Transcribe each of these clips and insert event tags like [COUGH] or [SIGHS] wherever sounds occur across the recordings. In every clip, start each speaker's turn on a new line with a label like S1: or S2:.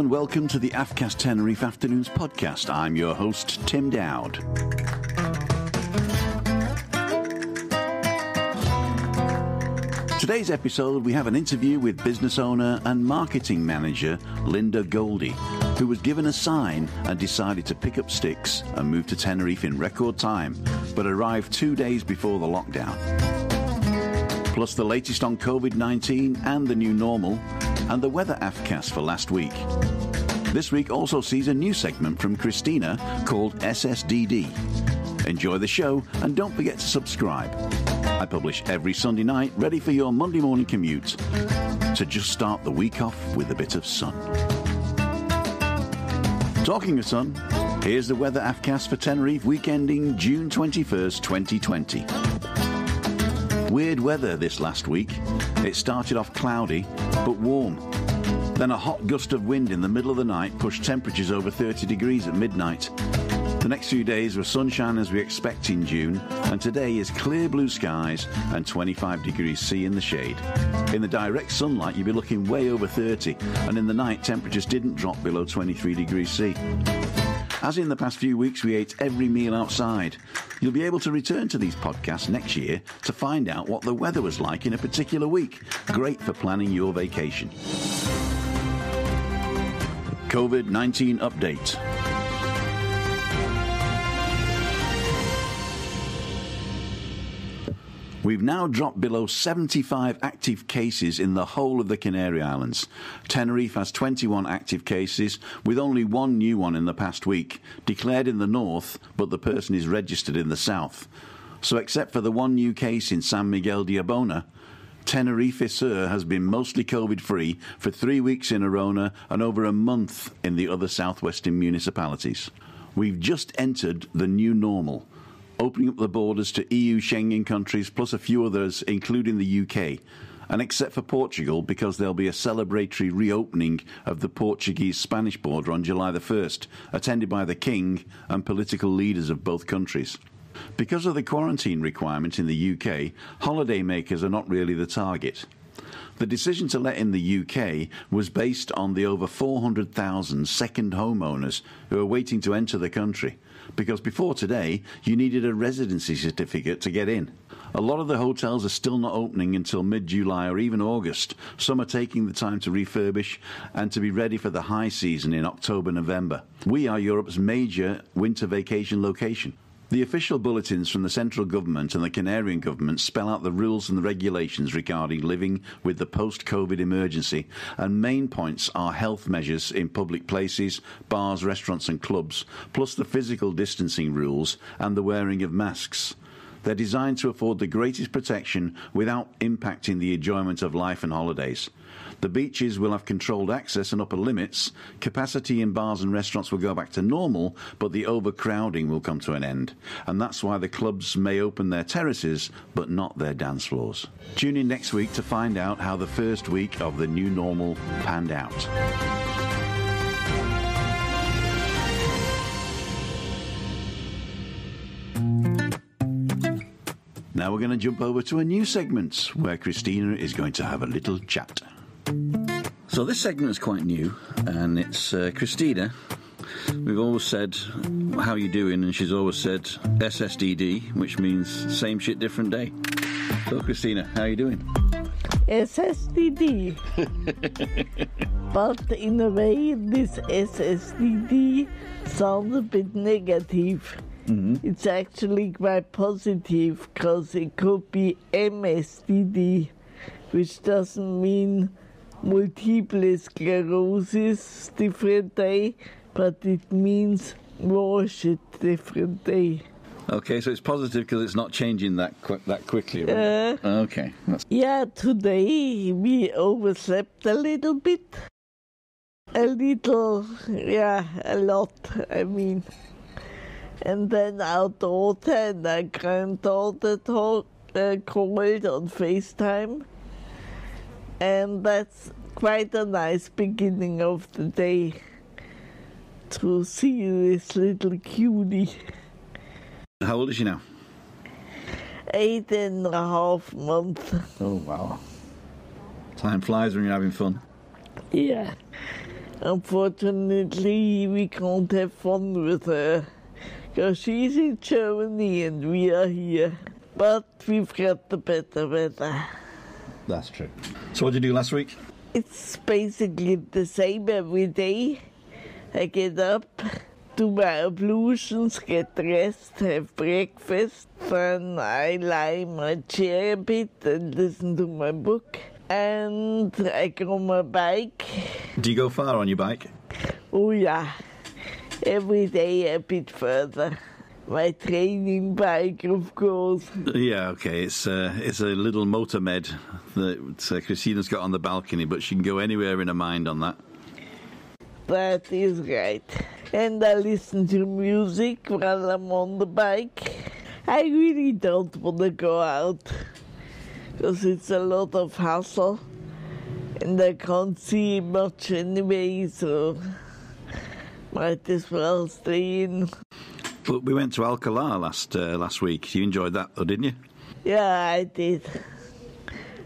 S1: and welcome to the AFCAS Tenerife Afternoons podcast. I'm your host, Tim Dowd. Today's episode, we have an interview with business owner and marketing manager Lynda Goldie, who was given a sign and decided to pick up sticks and move to Tenerife in record time, but arrived two days before the lockdown. Plus, the latest on COVID 19 and the new normal, and the weather aftcast for last week. This week also sees a new segment from Christina called SSDD. Enjoy the show and don't forget to subscribe. I publish every Sunday night, ready for your Monday morning commute to just start the week off with a bit of sun. Talking of sun, here's the weather aftcast for Tenerife week ending June 21st, 2020. Weird weather this last week. It started off cloudy, but warm. Then a hot gust of wind in the middle of the night pushed temperatures over 30 degrees at midnight. The next few days were sunshine as we expect in June, and today is clear blue skies and 25 degrees C in the shade. In the direct sunlight, you'll be looking way over 30, and in the night, temperatures didn't drop below 23 degrees C. As in the past few weeks, we ate every meal outside. You'll be able to return to these podcasts next year to find out what the weather was like in a particular week. Great for planning your vacation. COVID 19 update. We've now dropped below 75 active cases in the whole of the Canary Islands. Tenerife has 21 active cases, with only one new one in the past week, declared in the north, but the person is registered in the south. So, except for the one new case in San Miguel de Abona, Tenerife Sur has been mostly COVID free for three weeks in Arona and over a month in the other southwestern municipalities. We've just entered the new normal opening up the borders to EU Schengen countries plus a few others, including the UK. And except for Portugal, because there'll be a celebratory reopening of the Portuguese Spanish border on July the 1st, attended by the King and political leaders of both countries. Because of the quarantine requirement in the UK, holidaymakers are not really the target. The decision to let in the UK was based on the over 400,000 second homeowners who are waiting to enter the country, because before today, you needed a residency certificate to get in. A lot of the hotels are still not opening until mid July or even August. Some are taking the time to refurbish and to be ready for the high season in October November. We are Europe's major winter vacation location. The official bulletins from the central government and the Canarian government spell out the rules and the regulations regarding living with the post COVID emergency, and main points are health measures in public places, bars, restaurants, and clubs, plus the physical distancing rules and the wearing of masks. They're designed to afford the greatest protection without impacting the enjoyment of life and holidays. The beaches will have controlled access and upper limits. Capacity in bars and restaurants will go back to normal, but the overcrowding will come to an end. And that's why the clubs may open their terraces, but not their dance floors. Tune in next week to find out how the first week of the new normal panned out. Now we're going to jump over to a new segment where Christina is going to have a little chat. So this segment is quite new, and it's uh, Christina. We've always said, "How you doing?" and she's always said SSDD, which means same shit, different day. So Christina, how you doing?
S2: SSDD. [LAUGHS] but in a way, this SSDD sounds a bit negative. It's actually quite positive because it could be MSDD, which doesn't mean multiple sclerosis different day, but it means wash it different day.
S1: Okay, so it's positive because it's not changing that qu- that quickly. Right?
S2: Uh,
S1: okay, that's
S2: Yeah, today we overslept a little bit. A little, yeah, a lot, I mean. And then our daughter and our granddaughter talk, uh, called on FaceTime. And that's quite a nice beginning of the day to see this little cutie.
S1: how old is she now?
S2: Eight and a half months. [LAUGHS]
S1: Oh wow! Time flies when you're having fun.
S2: Yeah. unfortunately, we can't have fun with her because she's in Germany and we are here. But we've got the better weather.
S1: That's true. So, what did you do last week?
S2: It's basically the same every day. I get up, do my ablutions, get dressed, have breakfast, then I lie in my chair a bit and listen to my book. And I go on my bike.
S1: Do you go far on your bike?
S2: Oh, yeah. Every day a bit further. My training bike, of course.
S1: Yeah, okay. It's uh, it's a little MOTOmed that uh, Christina's got on the balcony, but she can go anywhere in her mind on that.
S2: That is right. And I listen to music while I'm on the bike. I really don't want to go out because it's a lot of hassle and I can't see much anyway, so might as well stay in.
S1: But we went to Alcalá last uh, last week. You enjoyed that, though, didn't you?
S2: Yeah, I did.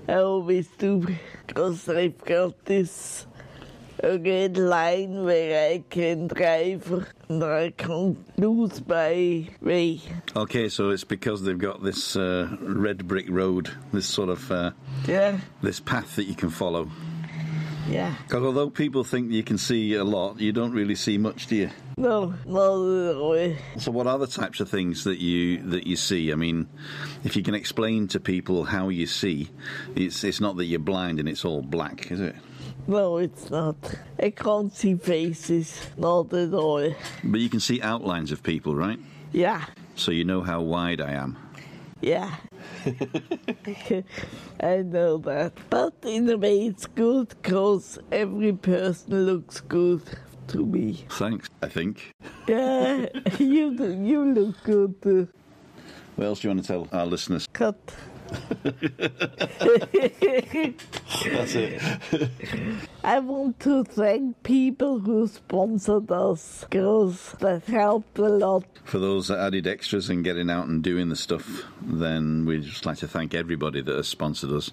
S2: I always do because I've got this red line where I can drive and I can't lose my way.
S1: Okay, so it's because they've got this uh, red brick road, this sort of uh,
S2: Yeah,
S1: this path that you can follow.
S2: Yeah.
S1: Because although people think you can see a lot, you don't really see much, do you?
S2: No, not at all.
S1: So, what are the types of things that you that you see? I mean, if you can explain to people how you see, it's it's not that you're blind and it's all black, is it?
S2: No, it's not. I can't see faces, not at all.
S1: But you can see outlines of people, right?
S2: Yeah,
S1: So you know how wide I am.
S2: yeah. [LAUGHS] I know that. But in a way, it's good because every person looks good to me.
S1: Thanks. I think.
S2: Yeah, [LAUGHS] you do, you look good too.
S1: What else do you want to tell our listeners?
S2: Cut.
S1: That's it.
S2: I want to thank people who sponsored us because that helped a lot.
S1: For those that added extras and getting out and doing the stuff, then we'd just like to thank everybody that has sponsored us,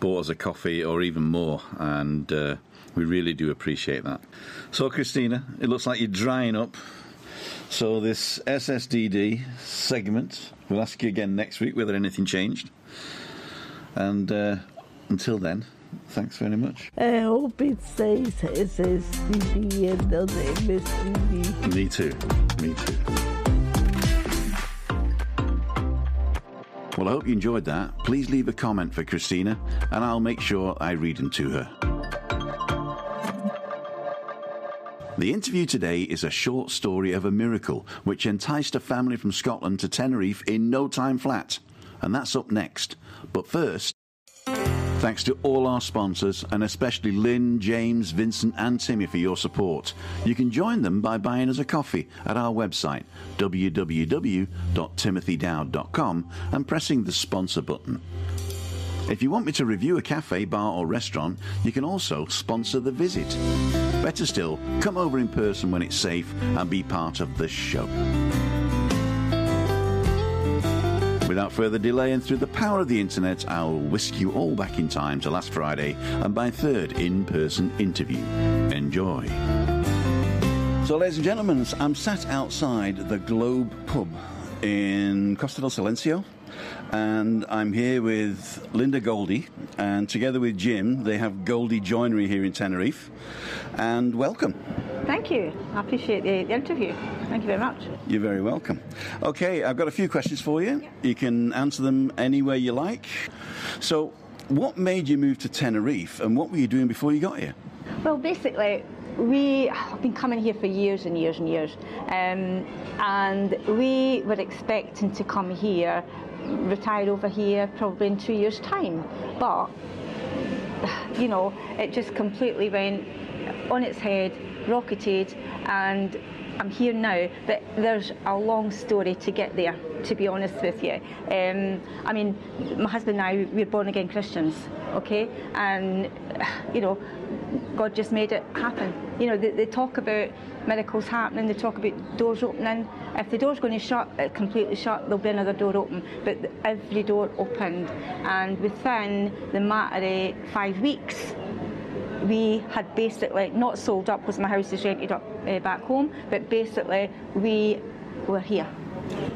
S1: bought us a coffee or even more, and uh, we really do appreciate that. So, Christina, it looks like you're drying up. So, this SSDD segment, we'll ask you again next week whether anything changed. And uh, until then, thanks very much.
S2: I hope it stays SSDD and not MSDD.
S1: Me too. Me too. Well, I hope you enjoyed that. Please leave a comment for Christina, and I'll make sure I read them to her. The interview today is a short story of a miracle which enticed a family from Scotland to Tenerife in no time flat. And that's up next. But first, Thanks to all our sponsors, and especially Lynn, James, Vincent, and Timmy for your support. You can join them by buying us a coffee at our website, www.timothydowd.com, and pressing the sponsor button. If you want me to review a cafe, bar, or restaurant, you can also sponsor the visit. Better still, come over in person when it's safe and be part of the show. Without further delay and through the power of the internet, I'll whisk you all back in time to last Friday and my third in person interview. Enjoy. So, ladies and gentlemen, I'm sat outside the Globe pub in Costa del Silencio. And I'm here with Lynda Goldie, and together with Jim, they have Goldie Joinery here in Tenerife. And welcome.
S3: Thank you. I appreciate the, interview. Thank you very much.
S1: You're very welcome. Okay, I've got a few questions for you. You can answer them any way you like. So, what made you move to Tenerife, and what were you doing before you got here?
S3: Well, basically, we have been coming here for years and years and years, um, and we were expecting to come here, retire over here, probably in two years' time. But [SIGHS] you know, it just completely went on its head, rocketed, and I'm here now. But there's a long story to get there, to be honest with you. Um, I mean, my husband and I, we're born again Christians, okay? And, you know, God just made it happen. You know, they, they talk about miracles happening, they talk about doors opening. If the door's going to shut, it completely shut, there'll be another door open. But every door opened, and within the matter of five weeks, we had basically not sold up because my house is rented up uh, back home, but basically we were here.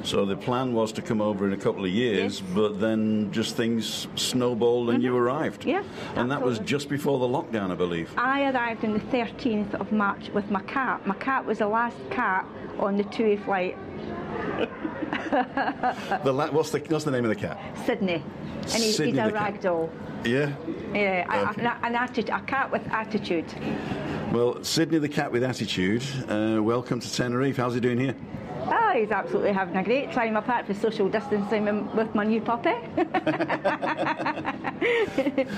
S1: So the plan was to come over in a couple of years,
S3: Yes.
S1: but then just things snowballed and you arrived.
S3: Mm-hmm. Yeah,
S1: And that was just before the lockdown, I believe.
S3: I arrived on the 13th of March with my cat. My cat was the last cat on the two-way flight, [LAUGHS]
S1: The la- what's the what's the name of the cat?
S3: Sydney. And he's,
S1: Sydney
S3: he's a
S1: the cat.
S3: doll.
S1: Yeah.
S3: Yeah,
S1: Okay.
S3: an, attitude, a cat with attitude.
S1: Well, Sydney the cat with attitude. Uh, welcome to Tenerife. How's he doing here?
S3: Ah, he's absolutely having a great time apart from social distancing with- with my new puppy. [LAUGHS]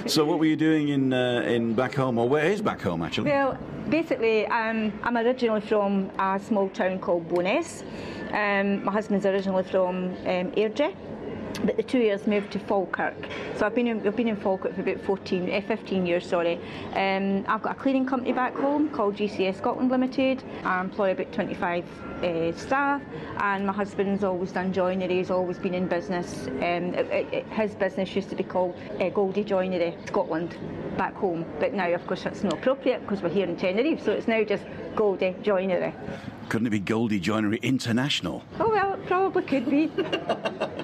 S1: So, what were you doing in uh, in back home, or where is back home actually?
S3: Well, basically, um, I'm originally from a small town called Bo'ness. Um, my husband's originally from um, Airdrie. But the two years moved to Falkirk, so I've been in, I've been in Falkirk for about 14, eh, 15 years. Sorry, um, I've got a cleaning company back home called GCS Scotland Limited. I employ about 25 uh, staff, and my husband's always done joinery. He's always been in business. Um, it, it, his business used to be called uh, Goldie Joinery Scotland back home, but now of course that's not appropriate because we're here in Tenerife, so it's now just Goldie Joinery.
S1: Couldn't it be Goldie Joinery International?
S3: Oh well, it probably could be. [LAUGHS]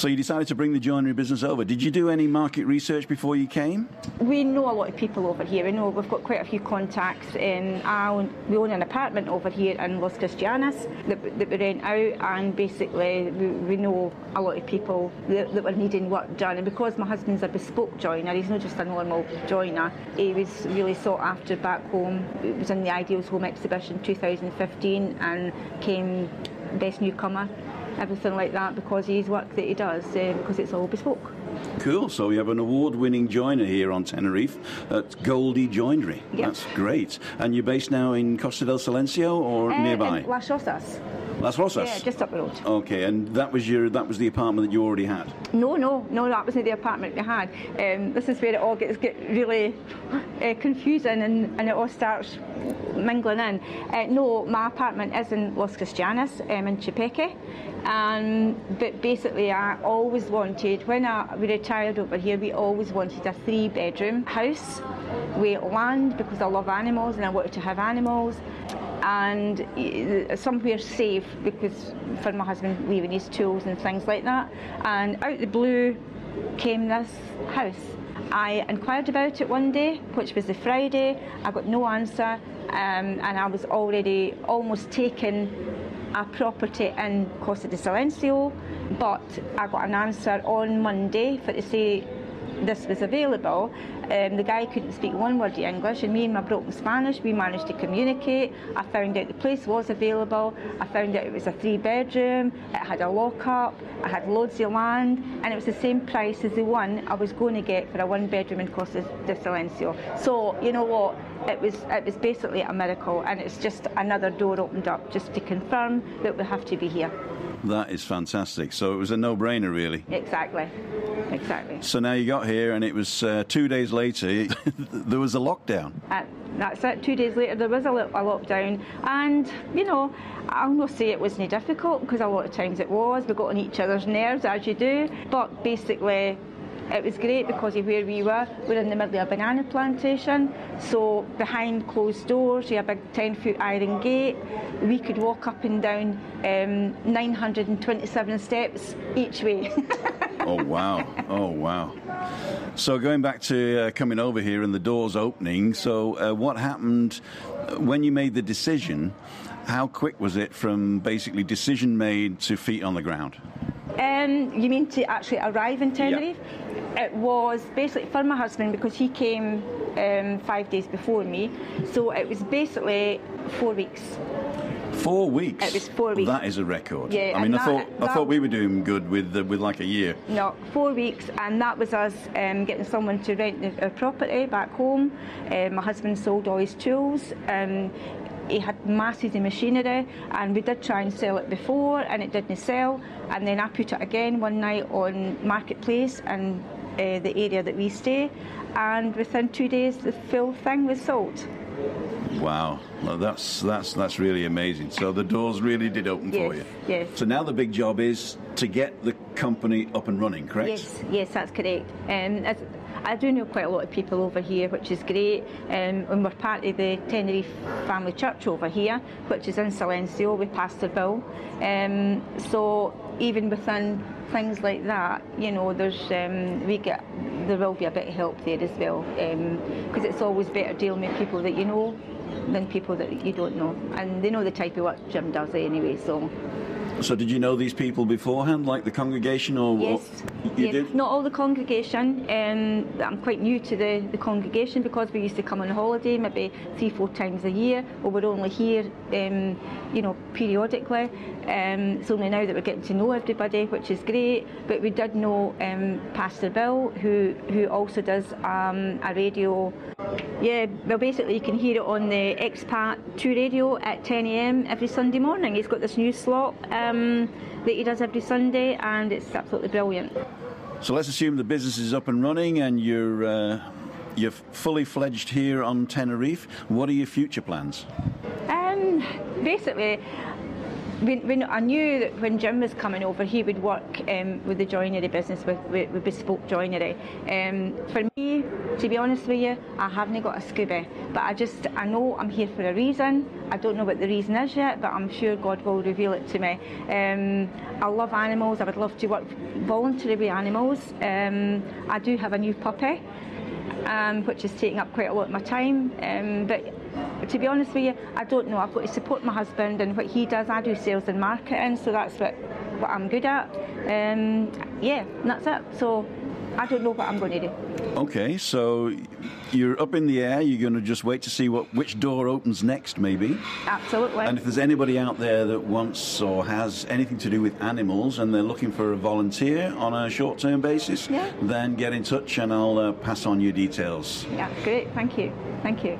S1: So you decided to bring the joinery business over. Did you do any market research before you came?
S3: We know a lot of people over here. We know we've got quite a few contacts. Um, I own, we own an apartment over here in Los Cristianos that, that we rent out, and basically we, we know a lot of people that, that were needing work done. And because my husband's a bespoke joiner, he's not just a normal joiner. He was really sought after back home. It was in the Ideals Home Exhibition 2015 and came best newcomer. Everything like that because of his work that he does, uh, because it's all bespoke.
S1: Cool. So we have an award-winning joiner here on Tenerife at Goldie Joinery.
S3: Yep.
S1: That's great. And you're based now in Costa del Silencio or
S3: Uh,
S1: nearby?
S3: in Las Rosas.
S1: Las Rosas.
S3: Yeah, just up the road.
S1: Okay, and that was your that was the apartment that you already had.
S3: No, no, no, that wasn't the apartment we had. Um, this is where it all gets get really uh, confusing and, and it all starts mingling in. Uh, no, my apartment is in Los Cristianos um, in Chipeke. Um, but basically, I always wanted, when I we retired over here, we always wanted a three bedroom house with land because I love animals and I wanted to have animals and somewhere safe because for my husband leaving his tools and things like that. And out of the blue came this house. I inquired about it one day, which was the Friday. I got no answer, um, and I was already almost taking a property in Costa de Silencio, but I got an answer on Monday for to say this was available. Um, the guy couldn't speak one word of English, and me and my broken Spanish, we managed to communicate. I found out the place was available. I found out it was a three bedroom, it had a lock up, it had loads of land, and it was the same price as the one I was going to get for a one bedroom in Costa de Silencio. So, you know what? It was, it was basically a miracle, and it's just another door opened up just to confirm that we have to be here.
S1: That is fantastic. So it was a no-brainer, really.
S3: Exactly. Exactly.
S1: So now you got here, and it was uh, two days later. [LAUGHS] there was a lockdown.
S3: Uh, that's it. Two days later, there was a, lo- a lockdown, and you know, I'll not say it wasn't difficult because a lot of times it was. We got on each other's nerves as you do, but basically. It was great because of where we were. We're in the middle of a banana plantation, so behind closed doors, you have a big 10 foot iron gate. We could walk up and down um, 927 steps each way. [LAUGHS]
S1: Oh wow! Oh wow! So going back to uh, coming over here and the doors opening. So uh, what happened uh, when you made the decision? How quick was it from basically decision made to feet on the ground?
S3: Um, you mean to actually arrive in Tenerife? It was basically for my husband because he came um, five days before me, so it was basically four weeks.
S1: Four weeks.
S3: It was four weeks.
S1: That is a record.
S3: Yeah,
S1: I mean,
S3: and
S1: I
S3: that-
S1: thought I thought we were doing good with uh, with like a year.
S3: No, four weeks, and that was us um, getting someone to rent the, our property back home. Um, my husband sold all his tools. Um, he had masses of machinery, and we did try and sell it before, and it didn't sell. And then I put it again one night on Marketplace in uh, the area that we stay, and within two days the full thing was sold.
S1: Wow, well, that's that's that's really amazing. So the doors really did open for you.
S3: yes.
S1: So now the big job is to get the company up and running, correct?
S3: Yes, yes, that's correct. Um, as, I do know quite a lot of people over here, which is great. Um, and we're part of the Tenerife Family Church over here, which is in Silencio with Pastor Bill. Um, so even within things like that, you know, there's um, we get there will be a bit of help there as well because um, it's always better dealing with people that you know than people that you don't know, and they know the type of work Jim does anyway. So
S1: so, did you know these people beforehand, like the congregation, or
S3: yes,
S1: you
S3: yeah.
S1: did?
S3: Not all the congregation. Um, I'm quite new to the, the congregation because we used to come on holiday maybe three, four times a year, or we're only here, um, you know, periodically. Um, it's only now that we're getting to know everybody, which is great. But we did know um, Pastor Bill, who who also does um, a radio. Yeah, well, basically you can hear it on the Expat 2 radio at 10 a.m. every Sunday morning. He's got this new slot um, that he does every Sunday, and it's absolutely brilliant.
S1: So let's assume the business is up and running, and you're. Uh you're fully fledged here on Tenerife. What are your future plans?
S3: Um, basically, when, when, I knew that when Jim was coming over, he would work um, with the joinery business, with, with, with bespoke joinery. Um, for me, to be honest with you, I haven't got a Scooby, but I just I know I'm here for a reason. I don't know what the reason is yet, but I'm sure God will reveal it to me. Um, I love animals. I would love to work voluntarily with animals. Um, I do have a new puppy. Um, which is taking up quite a lot of my time. Um, but to be honest with you, I don't know. I've got to support my husband and what he does. I do sales and marketing, so that's what, what I'm good at. Um, yeah, that's it. So I don't know what I'm going to do.
S1: Okay, so you're up in the air. You're going to just wait to see what which door opens next, maybe.
S3: Absolutely.
S1: And if there's anybody out there that wants or has anything to do with animals and they're looking for a volunteer on a short-term basis,
S3: yeah.
S1: then get in touch and I'll uh, pass on your details.
S3: Yeah, great. Thank you. Thank you.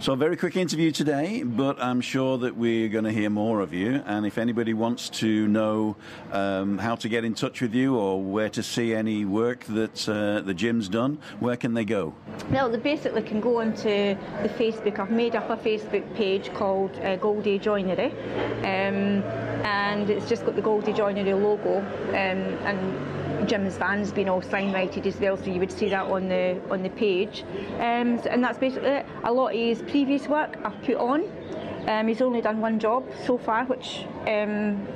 S1: So, a very quick interview today, but I'm sure that we're going to hear more of you. And if anybody wants to know um, how to get in touch with you or where to see any work that uh, the Jim's done, where can they go?
S3: Well, they basically can go onto the Facebook. I've made up a Facebook page called uh, Goldie Joinery, um, and it's just got the Goldie Joinery logo. Um, and Jim's van's been all sign righted as well, so you would see that on the on the page. Um, and that's basically it. A lot of his previous work I've put on. Um, he's only done one job so far, which um,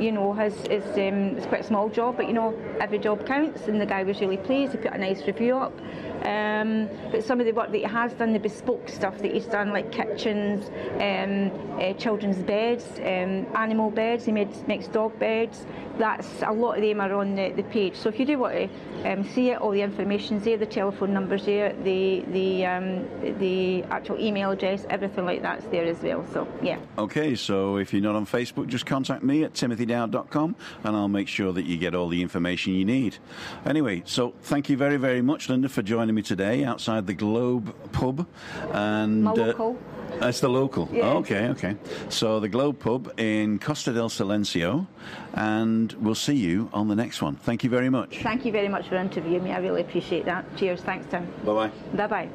S3: you know has is um, it's quite a small job, but you know every job counts. And the guy was really pleased. He put a nice review up. Um, but some of the work that he has done, the bespoke stuff that he's done, like kitchens, um, uh, children's beds, um, animal beds, he made, makes dog beds. That's a lot of them are on the, the page. So if you do want to um, see it, all the information's there, the telephone numbers there, the the um, the actual email address, everything like that's there as well. So yeah.
S1: Okay, so if you're not on Facebook, just contact me at timothydowd.com and I'll make sure that you get all the information you need. Anyway, so thank you very very much, Lynda, for joining me today outside the Globe Pub. And
S3: My local.
S1: Uh, that's the local.
S3: Yeah.
S1: Oh, okay, okay. So the Globe Pub in Costa del Silencio, and we'll see you on the next one. Thank you very much.
S3: Thank you very much for interviewing me. I really appreciate that. Cheers. Thanks, Tim.
S1: Bye bye.
S3: Bye bye.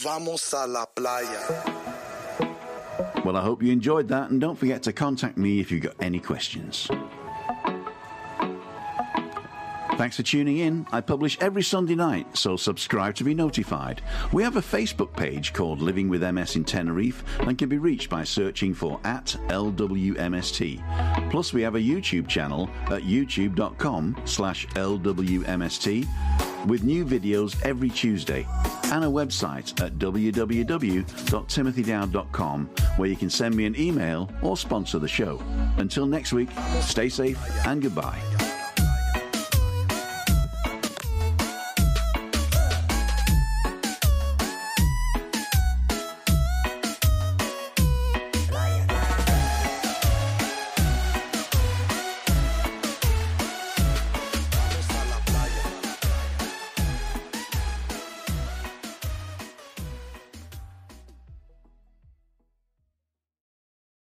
S4: Vamos a la playa.
S1: Well, I hope you enjoyed that, and don't forget to contact me if you've got any questions. Thanks for tuning in. I publish every Sunday night, so subscribe to be notified. We have a Facebook page called Living with MS in Tenerife and can be reached by searching for at LWMST. Plus, we have a YouTube channel at youtube.com slash LWMST with new videos every Tuesday and a website at www.timothydowd.com where you can send me an email or sponsor the show. Until next week, stay safe and goodbye.